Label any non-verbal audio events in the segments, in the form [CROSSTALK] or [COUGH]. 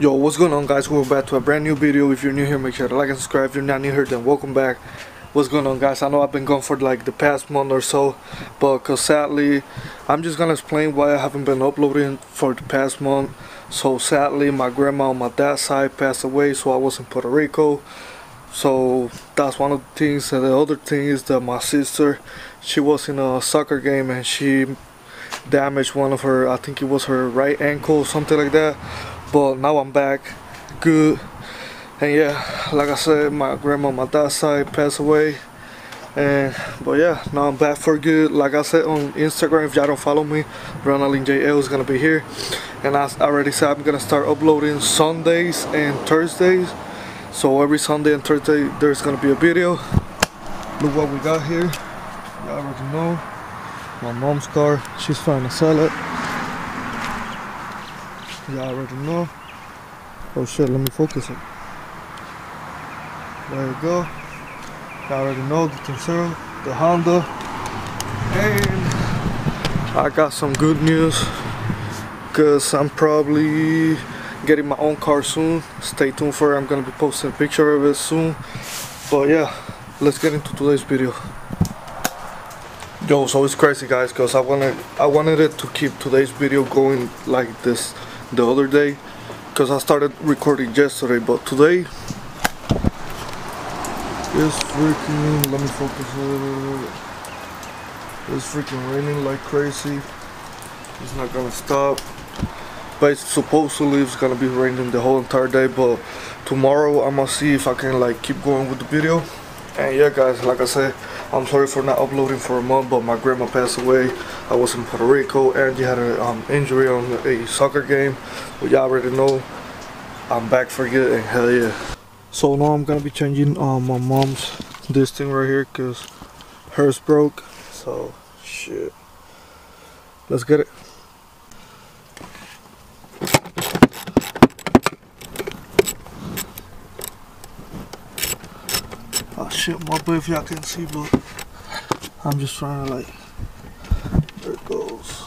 Yo, what's going on guys? Welcome back to a brand new video. If you're new here, make sure to like and subscribe. If you're not new here, then welcome back. What's going on guys? I know I've been gone for like the past month or so, but cause sadly, I'm just gonna explain why I haven't been uploading for the past month. So sadly, my grandma on my dad's side passed away, so I was in Puerto Rico. So that's one of the things. And the other thing is that my sister, she was in a soccer game and she damaged one of her, I think it was her right ankle, something like that. But now I'm back. Good. And yeah like I said my grandma my dad's side passed away. And but yeah now I'm back for good. Like I said on Instagram if y'all don't follow me Adrenalin JL is gonna be here. And as I already said I'm gonna start uploading Sundays and Thursdays so every Sunday and Thursday there's gonna be a video look what we got here y'all already know my mom's car she's trying to sell it Y'all already know. Oh shit, let me focus it. There you go. Y'all already know the Tercel, the Honda. And I got some good news. Cause I'm probably getting my own car soon. Stay tuned for it. I'm gonna be posting a picture of it soon. But yeah, let's get into today's video. Yo, so it's crazy guys, cause I wanted I wanted it to keep today's video going like this the other day because I started recording yesterday but today it's freaking let me focus it's freaking raining like crazy it's not gonna stop but supposedly it's gonna be raining the whole entire day but tomorrow I'm gonna see if I can like keep going with the video. And yeah guys like I said I'm sorry for not uploading for a month but my grandma passed away. I was in Puerto Rico and he had an um, injury on a soccer game. But y'all already know I'm back for good and hell yeah. So now I'm gonna be changing um, my mom's this thing right here because hers broke. So shit. Let's get it shit, my if y'all can see, but I'm just trying to like, there it goes.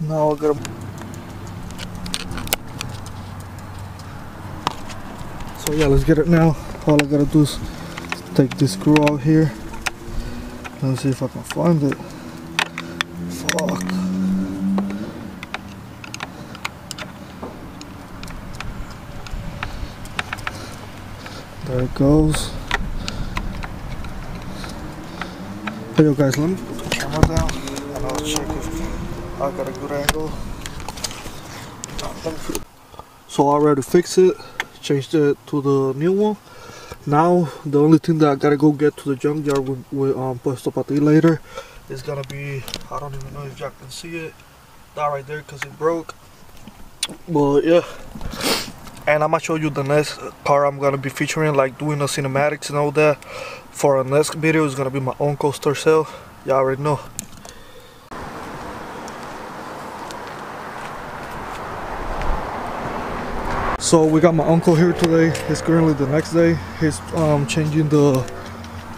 Now I gotta. So yeah, let's get it now. All I gotta do is take this screw out here. Let's see if I can find it. Fuck. There it goes. Hey yo guys, let me put the camera down and I'll check if I got a good angle. So I already fixed it, changed it to the new one. Now the only thing that I gotta go get to the junkyard with, with um Puesto Pati later is gonna be I don't even know if y'all can see it. That right there because it broke. But yeah and I'm gonna show you the next car I'm gonna be featuring like doing the cinematics and all that. For our next video is gonna be my own coaster sale. Y'all already know. So we got my uncle here today. It's currently the next day. He's um, changing the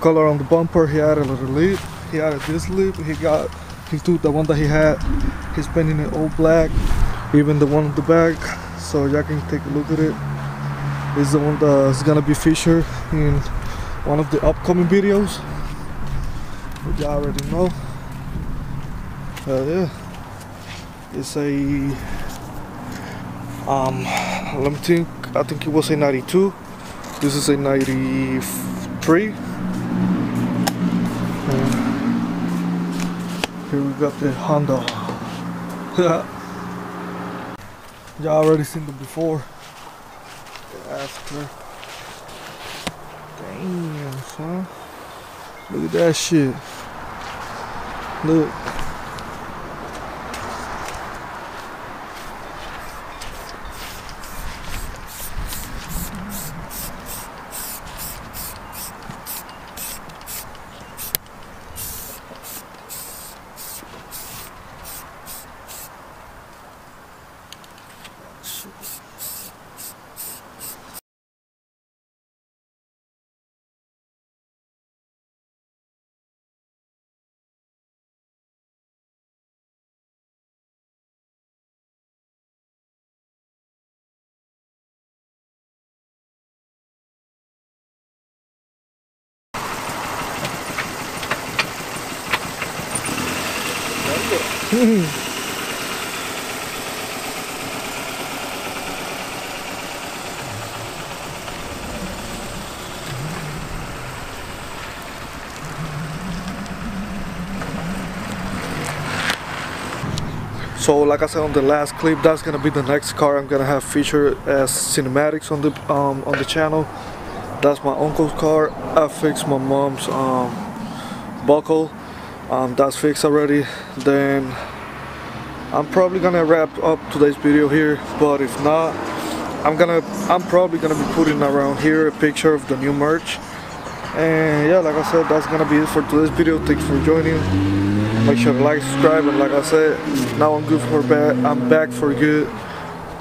color on the bumper. He added a little lip. He added this lip. He got he took the one that he had. He's painting it all black even the one in the back so y'all can take a look at it. Is the one that's gonna be featured in one of the upcoming videos. But y'all already know. Uh, yeah. It's a um let me think. I think it was a 92 this is a 93 and here we got the Honda [LAUGHS] Y'all already seen them before. After. Damn, son. Look at that shit. Look. [LAUGHS] So like I said on the last clip, that's gonna be the next car I'm gonna have featured as cinematics on the um, on the channel. That's my uncle's car. I fixed my mom's um, buckle. Um, that's fixed already. Then I'm probably gonna wrap up today's video here. But if not, I'm gonna I'm probably gonna be putting around here a picture of the new merch. And yeah, like I said, that's gonna be it for today's video. Thanks for joining. Make sure to like, subscribe, and like I said, now I'm good for back. I'm back for good.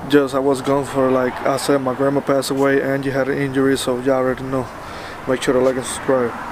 Just I was gone for like I said, my grandma passed away, and you had an injury, so y'all already know. Make sure to like and subscribe.